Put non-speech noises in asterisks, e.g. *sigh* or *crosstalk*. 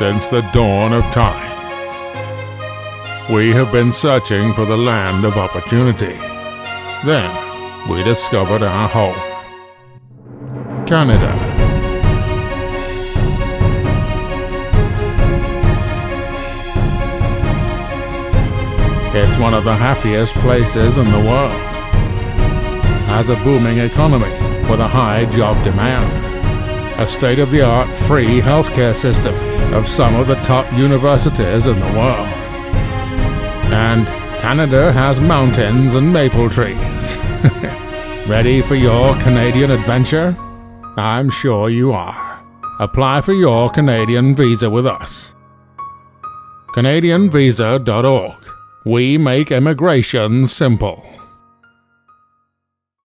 since the dawn of time. We have been searching for the land of opportunity. Then we discovered our home Canada. It's one of the happiest places in the world. Has a booming economy with a high job demand. A state of the art free healthcare system of some of the top universities in the world. And Canada has mountains and maple trees. *laughs* Ready for your Canadian adventure? I'm sure you are. Apply for your Canadian visa with us. CanadianVisa.org. We make immigration simple.